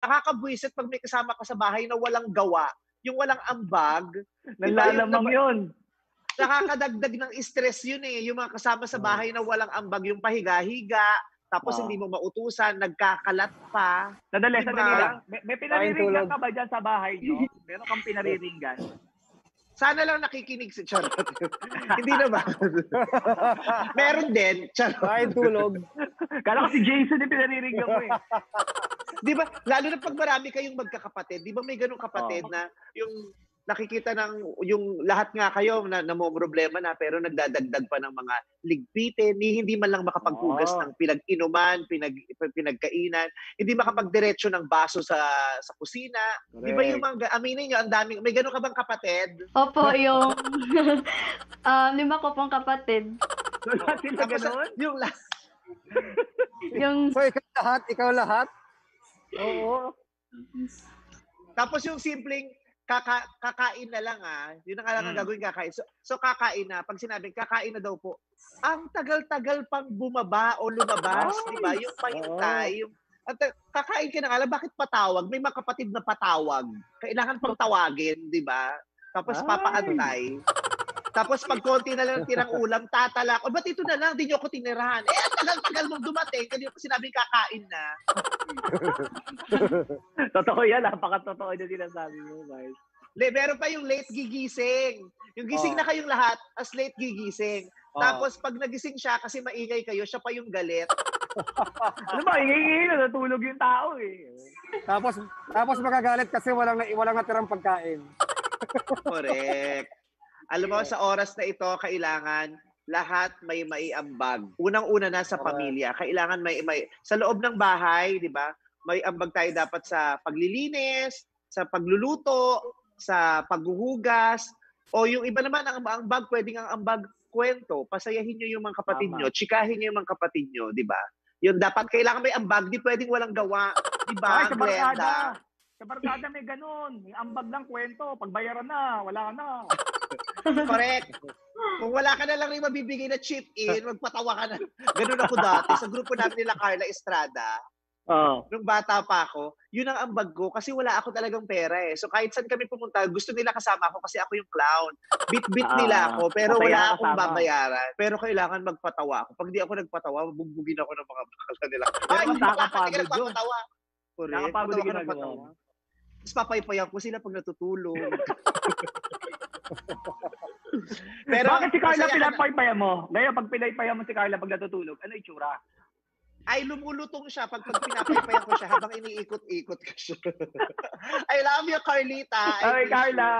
nakakabwisit pag may kasama ka sa bahay na walang gawa, yung walang ambag. Nalalamang yun. Nakakadagdag ng stress yun eh. Yung mga kasama sa bahay na walang ambag, yung pahiga-higa, tapos Oh. hindi mo mautusan, nagkakalat pa. Sadali, Diba? sadali lang. May, may pinariringgan ka ba dyan sa bahay nyo? Meron kang pinariringgan? Sana lang nakikinig si Charot. hindi na ba? Meron din. Charot. Kain tulog. Kala ko si Jason yung pinariringgan mo eh. Di ba? Lalo na pag marami kayong magkakapatid, di ba may ganong kapatid Oo. na yung nakikita ng yung lahat nga kayo na problema na pero nagdadagdag pa ng mga ligpitin, ni hindi man lang makapaghugas Oo. ng pinag-inuman, pinag pinagkainan, hindi makapagdiretso ng baso sa sa kusina. Di ba yung mga aminin niyo ang daming may ganon ka bang kapatid? Opo, yung um, lima ko pong kapatid. Wala sila ganun? yung la- Yung So, ikaw lahat? Ikaw lahat? Oo. Tapos yung simpleng kaka, kakain na lang ah. Yun ang lang ang Mm. gagawin kakain. So, so kakain na. Pag sinabing kakain na daw po, ang tagal-tagal pang bumaba o lumabas, di ba? Yung pahintay, yung at uh, kakain ka na nga lang, bakit patawag? May mga kapatid na patawag. Kailangan pang tawagin, di ba? Tapos Ay! papaantay. Tapos pag konti na lang tirang ulam, tatalak. O ba't ito na lang? Di nyo ako tinirahan. Eh, ang tagal-tagal mong dumating. Kanina pa sinabing kakain na. Totoo yan. Napaka-totoo na sinasabi mo, guys. Le, meron pa yung late gigising. Yung gising Oh. na kayong lahat as late gigising. Oh. Tapos pag nagising siya kasi maingay kayo, siya pa yung galit. Ano ba? Ingay-ingay na. Natulog yung tao eh. Tapos, tapos magagalit kasi walang, walang natirang pagkain. Correct. Alam mo, sa oras na ito, kailangan lahat may maiambag. Unang-una na sa pamilya, kailangan may, may sa loob ng bahay, di ba? May ambag tayo dapat sa paglilinis, sa pagluluto, sa paghuhugas, o yung iba naman, ang ang ambag, pwedeng ang ambag kwento, pasayahin nyo yung mga kapatid Tama. nyo, chikahin nyo yung mga kapatid nyo, di ba? Yun, dapat kailangan may ambag, di pwedeng walang gawa. Di ba, Ay, sa barkada. Glenda? Sa barkada may ganun. May ambag lang kwento. Pagbayaran na, wala na. Correct. Kung wala ka na lang rin mabibigay na chip in, magpatawa ka na. Ganun ako dati. Sa grupo namin nila Carla Estrada, Oo. nung bata pa ako, yun ang ambag ko kasi wala ako talagang pera eh. So kahit saan kami pumunta, gusto nila kasama ako kasi ako yung clown. Bit-bit Ah, nila ako, pero wala akong kasama. babayaran. Pero kailangan magpatawa ako. Pag di ako nagpatawa, bugbugin ako ng mga bakal nila. Ay, hindi ka nagpapatawa. Correct. Nakakapagod Patawa yung ginagawa. Tapos papaypayan ko sila pag natutulog. pero Bakit si Carla pinapaypayan mo? Ngayon, pag pinaypayan mo si Carla pag natutulog, ano itsura? ay lumulutong siya pag, pag pinapaypayan ko siya habang iniikot-ikot ko siya. I love you, Carlita. I Ay, miss you. Carla!